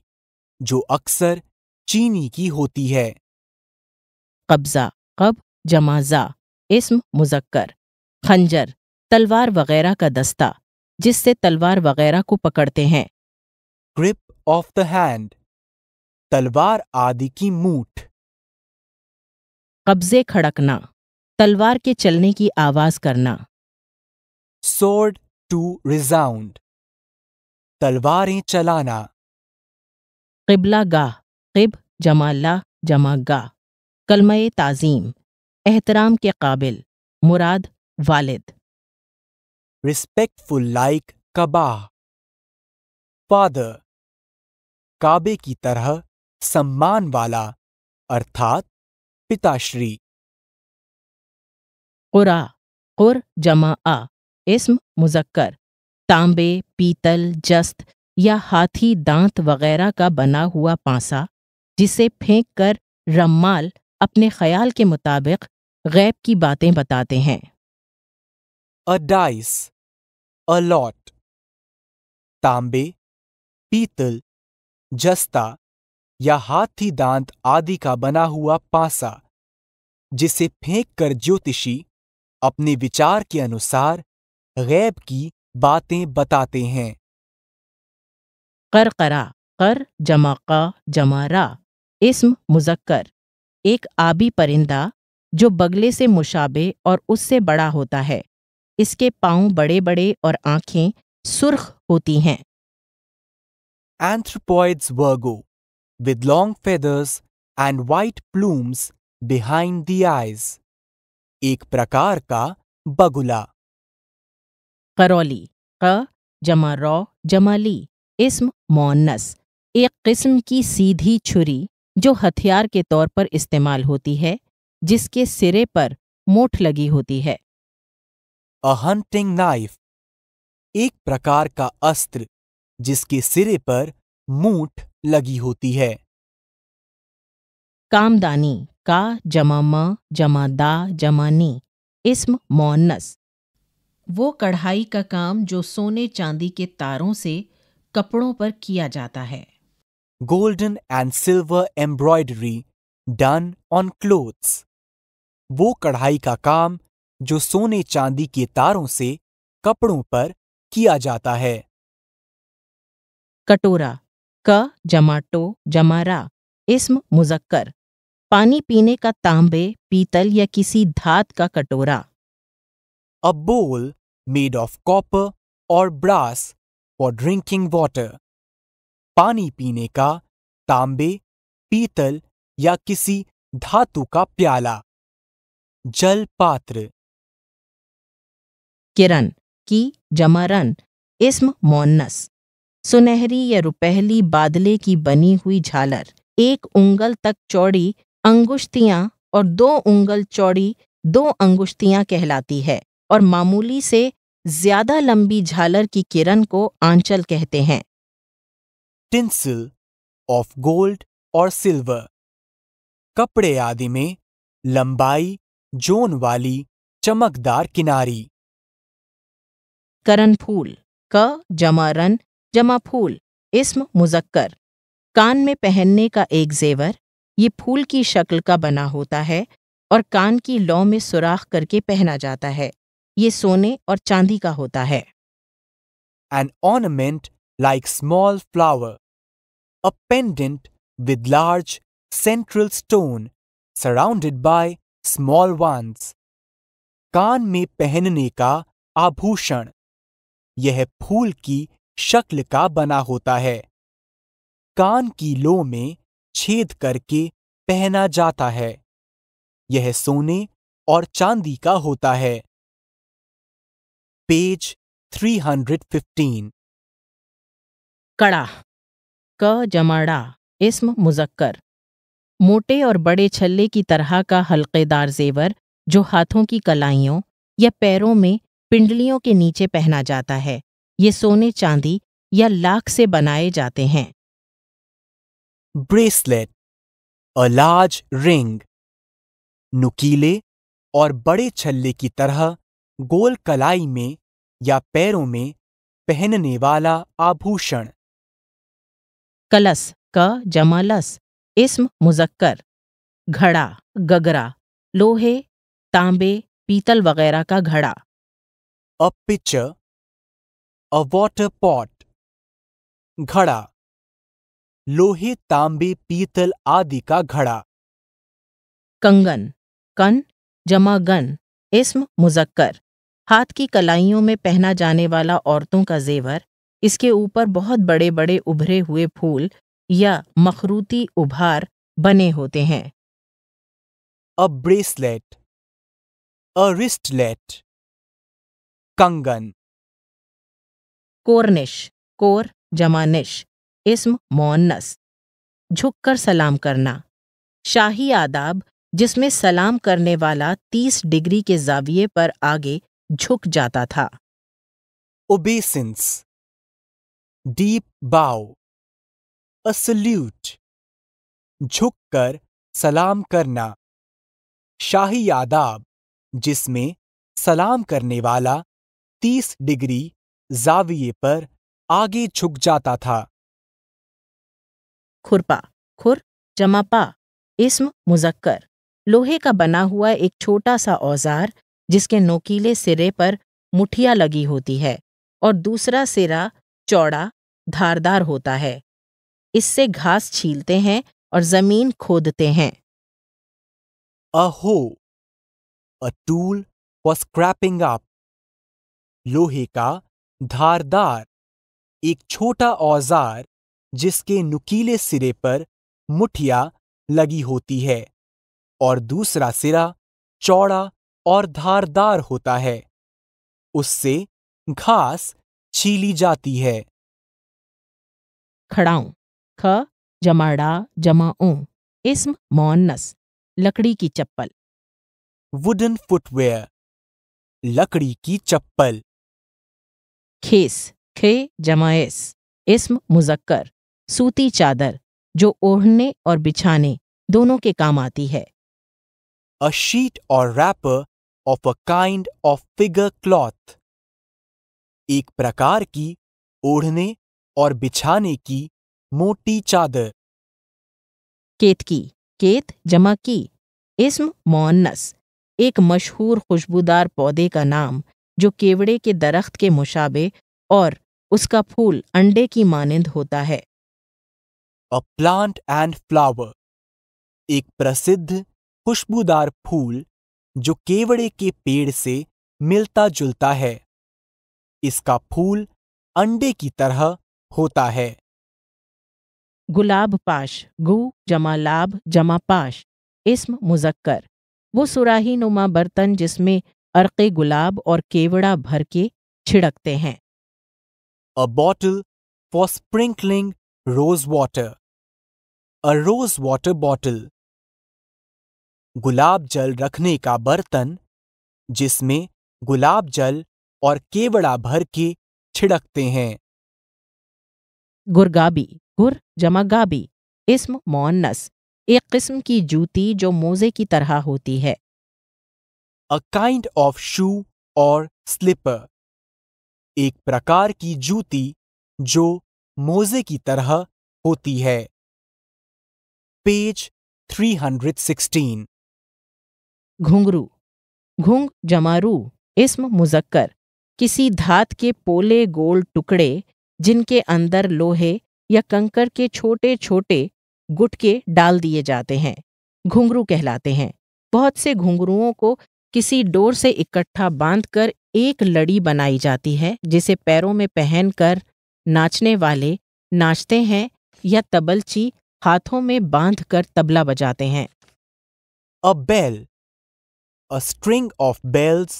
जो अक्सर चीनी की होती है। कब्जा कब जमाजा इस्म मुजक्कर। खंजर तलवार वगैरह का दस्ता जिससे तलवार वगैरह को पकड़ते हैं। ग्रिप ऑफ़ द हैंड तलवार आदि की मूठ। कब्जे खड़कना। तलवार के चलने की आवाज़ करना। Sword टू resound तलवारें चलाना। किबला गाह किब जमाला जमा गाह कलमय ताजीम। एहतराम के काबिल। मुराद वालिद। रिस्पेक्टफुल लाइक कबाह फादर काबे की तरह सम्मान वाला अर्थात पिताश्री। कुरा कुर जमा आ इस्म मुजक्कर। तांबे पीतल जस्त या हाथी दांत वगैरह का बना हुआ पांसा जिसे फेंक कर रम्माल अपने ख्याल के मुताबिक गैब की बातें बताते हैं। अ डाइस अ लॉट तांबे पीतल जस्ता या हाथी दांत आदि का बना हुआ पासा, जिसे फेंक कर ज्योतिषी अपने विचार के अनुसार गैब की बातें बताते हैं। करकरा, कर जमा का, जमा रा, इस्म मुजक्कर, एक आबी परिंदा जो बगले से मुशाबे और उससे बड़ा होता है। इसके पाँव बड़े बड़े और आँखें सुर्ख होती हैं। Anthropoids virgo with long feathers and white plumes behind the eyes. एक प्रकार का बगुला। करौली क जमा रौ जमाली इस्म मोन्नस एक किस्म की सीधी छुरी जो हथियार के तौर पर इस्तेमाल होती है जिसके सिरे पर मोठ लगी होती है। अ हंटिंग नाइफ एक प्रकार का अस्त्र। जिसके सिरे पर मूठ लगी होती है। कामदानी का जमा म जमा दा जमानी इस्म मोन्नस वो कढ़ाई का काम जो सोने चांदी के तारों से कपड़ों पर किया जाता है। Golden and silver embroidery done on clothes वो कढ़ाई का काम जो सोने चांदी के तारों से कपड़ों पर किया जाता है। कटोरा क जमाटो जमारा इस्म मुजक्कर। पानी पीने का तांबे पीतल या किसी धात का कटोरा। A bowl made of copper or brass for drinking water पानी पीने का तांबे पीतल या किसी धातु का प्याला। जल पात्र। किरण की जमारन इस्म मोन्नस। सुनहरी या रुपहली बादले की बनी हुई झालर। एक उंगल तक चौड़ी अंगुश्तियाँ और दो उंगल चौड़ी दो अंगुश्तियाँ कहलाती है और मामूली से ज़्यादा लंबी झालर की किरण को आंचल कहते हैं। टिंसिल ऑफ़ गोल्ड और सिल्वर कपड़े आदि में लंबाई जोन वाली चमकदार किनारी। करण फूल क जमा रन जमा फूल, इस्म मुजक्कर। कान में पहनने का एक जेवर, ये फूल की शक्ल का बना होता है और कान की लौ में सुराख करके पहना जाता है। ये सोने और चांदी का होता है। An ornament like small flower, a pendant with large central stone surrounded by small ones कान में पहनने का आभूषण, यह फूल की शक्ल का बना होता है। कान की लो में छेद करके पहना जाता है। यह सोने और चांदी का होता है। पेज 315 कड़ा। क जमाड़ा। इस्म मुजक्कर। मोटे और बड़े छल्ले की तरह का हल्केदार जेवर, जो हाथों की कलाइयों या पैरों में पिंडलियों के नीचे पहना जाता है। ये सोने चांदी या लाख से बनाए जाते हैं। ब्रेसलेट अ लार्ज रिंग नुकीले और बड़े छल्ले की तरह गोल कलाई में या पैरों में पहनने वाला आभूषण। कलस क जमालस इस्म मुजक्कर घड़ा गगरा लोहे तांबे पीतल वगैरह का घड़ा। A pitcher a water pot घड़ा. लोहे तांबे पीतल आदि का घड़ा. कंगन. कन जमा गन. इस्म मुजक्कर. हाथ की कलाइयों में पहना जाने वाला औरतों का जेवर इसके ऊपर बहुत बड़े बड़े उभरे हुए फूल या मखरूती उभार बने होते हैं। अ ब्रेसलेट अ रिस्टलेट कंगन. कोरनिश, कोर जमानिश इस्म मोन्नस झुककर सलाम करना। शाही आदाब, जिसमें सलाम करने वाला तीस डिग्री के जाविये पर आगे झुक जाता था। Obeisance. Deep bow. Salute. झुककर सलाम करना। शाही आदाब, जिसमें सलाम करने वाला 30 डिग्री जाविये पर आगे झुक जाता था। खुरपा खुर जमापा इस्म मुजक्कर। लोहे का बना हुआ एक छोटा सा औज़ार जिसके नोकीले सिरे पर मुठिया लगी होती है और दूसरा सिरा चौड़ा धारदार होता है। इससे घास छीलते हैं और ज़मीन खोदते हैं। hoe a tool for scrapping up लोहे का धारदार एक छोटा औज़ार जिसके नुकीले सिरे पर मुठिया लगी होती है और दूसरा सिरा चौड़ा और धारदार होता है। उससे घास छीली जाती है। खड़ाऊं ख जमाड़ा जमाऊं इस्म मोन्नस लकड़ी की चप्पल। वुडन फुटवेयर लकड़ी की चप्पल। खेस खे जमाएस इस्म मुजक्कर सूती चादर जो ओढ़ने और बिछाने दोनों के काम आती है। A sheet or wrapper of a kind of figure cloth. एक प्रकार की ओढ़ने और बिछाने की मोटी चादर। केतकी केत जमा की इस्म मोन्नस एक मशहूर खुशबूदार पौधे का नाम जो केवड़े के दरख्त के मुशाबे और उसका फूल अंडे की मानिंद होता है। A plant and flower एक प्रसिद्ध खुशबूदार फूल जो केवड़े के पेड़ से मिलता जुलता है। इसका फूल अंडे की तरह होता है। गुलाब पाश गु जमा लाभ जमा पाश इस्म मुजक्कर वो सुराही नुमा बर्तन जिसमें अर्के गुलाब और केवड़ा भर के छिड़कते हैं। A bottle for sprinkling rose water. A rose water bottle गुलाब जल रखने का बर्तन जिसमें गुलाब जल और केवड़ा भर के छिड़कते हैं। गुरगाबी गुर जमा गाबी इस्म मोन्नस एक किस्म की जूती जो मोजे की तरह होती है। A kind of shoe or slipper. एक प्रकार की जूती जो मोजे की तरह होती है। पेज 316 घुंघरू। घुंग जमारू, इस्म मुजक्कर, किसी धात के पोले गोल टुकड़े जिनके अंदर लोहे या कंकर के छोटे छोटे गुटके डाल दिए जाते हैं। घुंघरू कहलाते हैं। बहुत से घुंघरुओं को किसी डोर से इकट्ठा बांधकर एक लड़ी बनाई जाती है, जिसे पैरों में पहनकर नाचने वाले नाचते हैं या तबलची हाथों में बांधकर तबला बजाते हैं। A bell, a string of bells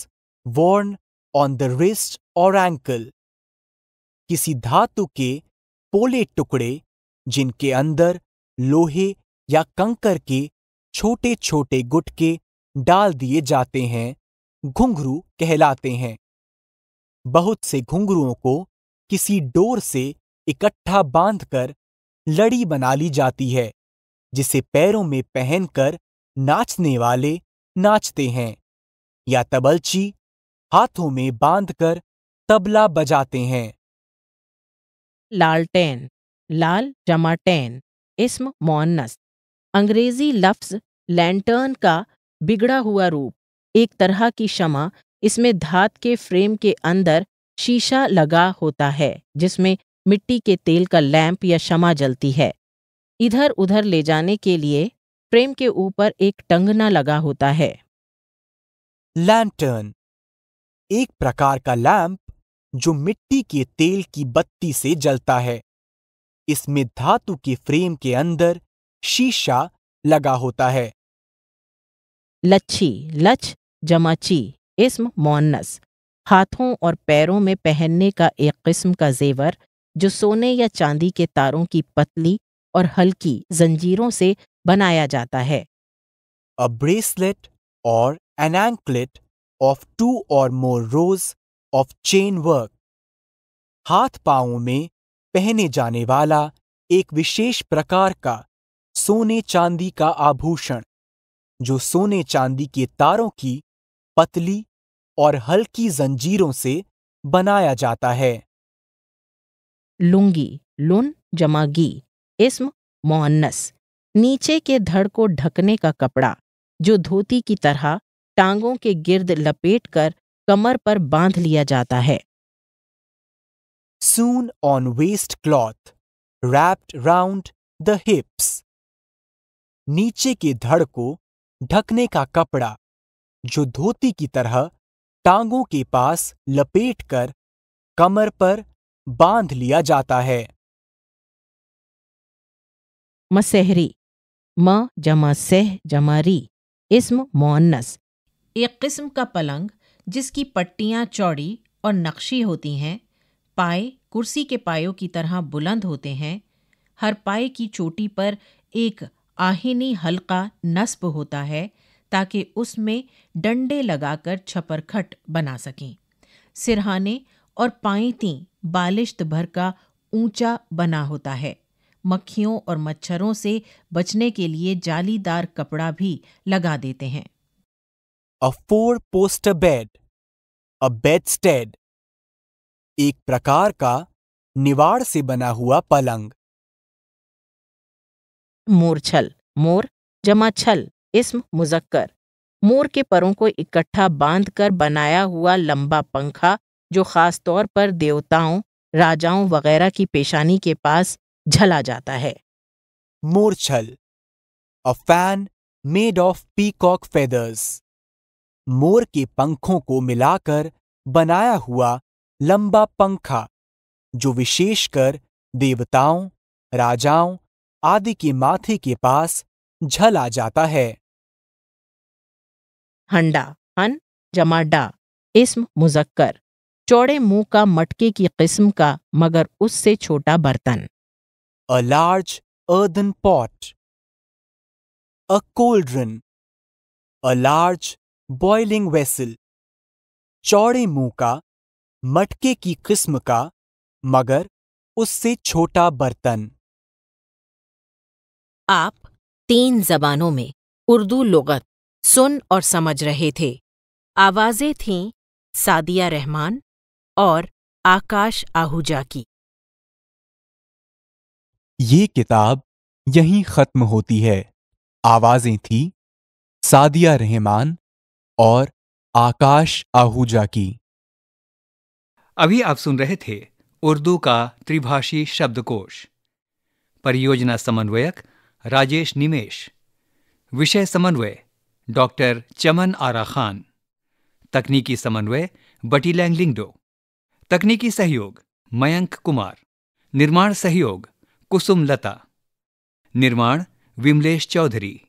worn on the wrist or ankle किसी धातु के पोले टुकड़े, जिनके अंदर लोहे या कंकर के छोटे छोटे गुटके डाल दिए जाते हैं, घुंघरू कहलाते हैं। बहुत से घुंघरुओं को किसी डोर से इकट्ठा बांधकर लड़ी बना ली जाती है, जिसे पैरों में पहनकर नाचने वाले नाचते हैं, या तबलची हाथों में बांधकर तबला बजाते हैं। लालटेन लाल जमा टेन, इसम अंग्रेज़ी लफ्ज लैंटर्न का बिगड़ा हुआ रूप, एक तरह की शमा इसमें धात के फ्रेम के अंदर शीशा लगा होता है, जिसमें मिट्टी के तेल का लैंप या शमा जलती है। इधर उधर ले जाने के लिए फ्रेम के ऊपर एक टंगना लगा होता है। लैंटर्न एक प्रकार का लैंप जो मिट्टी के तेल की बत्ती से जलता है। इसमें धातु के फ्रेम के अंदर शीशा लगा होता है। लच्छी लच जमाची इसम मोन्नस। हाथों और पैरों में पहनने का एक किस्म का जेवर, जो सोने या चांदी के तारों की पतली और हल्की जंजीरों से बनाया जाता है। अ ब्रेसलेट और एन एंकलेट ऑफ़ टू और more rows of chain work हाथ पाओ में पहने जाने वाला एक विशेष प्रकार का सोने चांदी का आभूषण। जो सोने चांदी के तारों की पतली और हल्की जंजीरों से बनाया जाता है। लुंगी लुन जमागी इसम मोहन्नस नीचे के धड़ को ढकने का कपड़ा जो धोती की तरह टांगों के गिर्द लपेटकर कमर पर बाँध लिया जाता है। soon on waist cloth wrapped round the hips नीचे के धड़ को ढकने का कपड़ा, जो धोती की तरह टांगों के पास लपेटकर कमर पर बाँध लिया जाता है। मसहरी, म जमा सह जमा री, इसम मोन्नस एक किस्म का पलंग, जिसकी पट्टियाँ चौड़ी और नक्शी होती हैं, पाए कुर्सी के पायों की तरह बुलंद होते हैं। हर पाए की चोटी पर एक आहिनी हल्का नस्ब होता है ताकि उसमें डंडे लगाकर छपरखट बना सकें। सिरहाने और पाइती बालिश्त भर का ऊँचा बना होता है। मक्खियों और मच्छरों से बचने के लिए जालीदार कपड़ा भी लगा देते हैं। A four poster bed a bedstead एक प्रकार का निवाड़ से बना हुआ पलंग। मोरछल मोर जमा छल, इसम मुजक्कर। मोर के परों को इकट्ठा बांधकर बनाया हुआ लंबा पंखा, जो खास तौर पर देवताओं, राजाओं वगैरह की पेशानी के पास झला जाता है। मोरछल a fan made of peacock feathers मोर के पंखों को मिलाकर बनाया हुआ लंबा पंखा, जो विशेषकर देवताओं, राजाओं आदि के माथे के पास झल आ जाता है। हंडा हन जमा डा इसम मुजक्कर चौड़े मुँह का मटके की किस्म का मगर उससे छोटा बर्तन। a large earthen pot, a cauldron, a large boiling vessel, चौड़े मुँह का मटके की किस्म का मगर उससे छोटा बर्तन। आप तीन जबानों में उर्दू लुगत सुन और समझ रहे थे। आवाज़ें थीं सादिया रहमान और आकाश आहूजा की ये किताब यहीं खत्म होती है। आवाज़ें थी सादिया रहमान और आकाश आहूजा की अभी आप सुन रहे थे उर्दू का त्रिभाषी शब्दकोश। परियोजना समन्वयक राजेश निमेश। विषय समन्वय, डॉक्टर चमन आरा खान। तकनीकी समन्वय, बटी लैंगलिंगडो तकनीकी सहयोग, मयंक कुमार। निर्माण सहयोग, कुसुम लता। निर्माण, विमलेश चौधरी।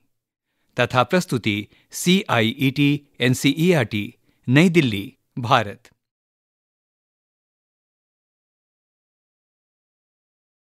तथा प्रस्तुति C I E T N C E R T Nai Delhi, Bharat.